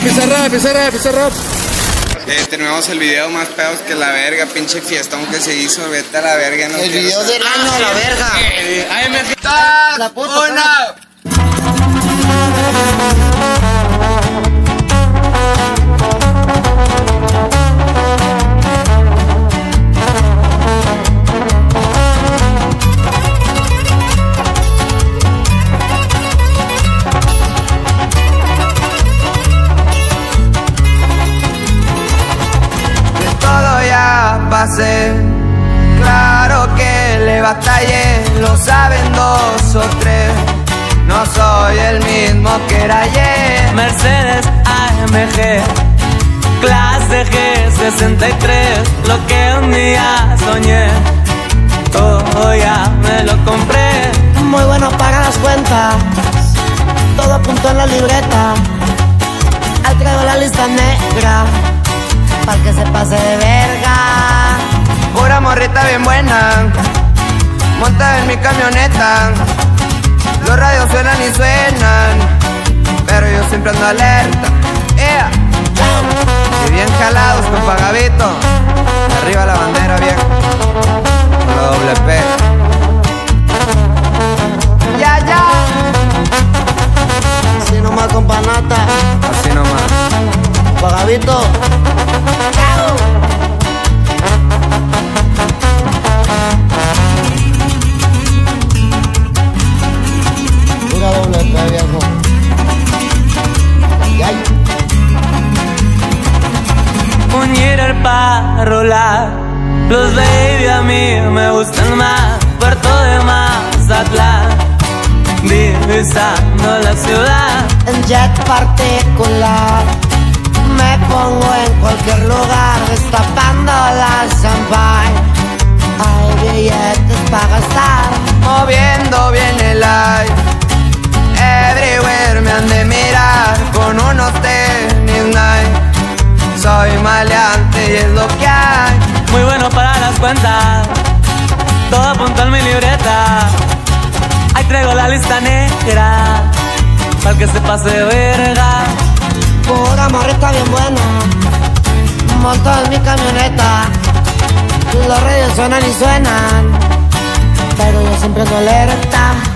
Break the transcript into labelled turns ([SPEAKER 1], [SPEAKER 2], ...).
[SPEAKER 1] rap, rap, rap, rap.
[SPEAKER 2] Eh, terminamos el video más pedos que la verga, pinche fiestón que se hizo, vete a la verga. No
[SPEAKER 3] El video del año a la verga.
[SPEAKER 2] Eh, ay, me
[SPEAKER 3] La puta
[SPEAKER 2] una.
[SPEAKER 4] Claro que le batallé, lo saben dos o tres. No soy el mismo que era ayer.
[SPEAKER 5] Mercedes AMG, clase G63, lo que un día soñé, todo ya me lo compré.
[SPEAKER 6] Muy bueno para las cuentas, todo apuntó en la libreta. Ahí traigo la lista negra, para que se pase de verga.
[SPEAKER 4] Pura morrita bien buena, monta en mi camioneta. Los radios suenan y suenan, pero yo siempre ando alerta. ¡Ea! Y bien jalados con pagavito. Arriba la bandera vieja, con la doble P. Ya, ya,
[SPEAKER 6] Así nomás con panata,
[SPEAKER 4] así nomás.
[SPEAKER 6] pagavito.
[SPEAKER 5] Rolar, los baby a mí me gustan más. Puerto de Mazatlán, divisando la ciudad.
[SPEAKER 6] en jet particular. Me pongo en cualquier lugar, destapando la champagne. Hay billetes para gastar.
[SPEAKER 4] moviendo bien el live. Everywhere me han de mirar con unos tenis Nike. Soy maleante y es lo que hay.
[SPEAKER 5] Muy bueno para las cuentas, todo apunta en mi libreta. Ahí traigo la lista negra, para que se pase de verga.
[SPEAKER 6] Pura morrita bien buena. Monto en mi camioneta. Los radios suenan y suenan. Pero yo siempre ando alerta.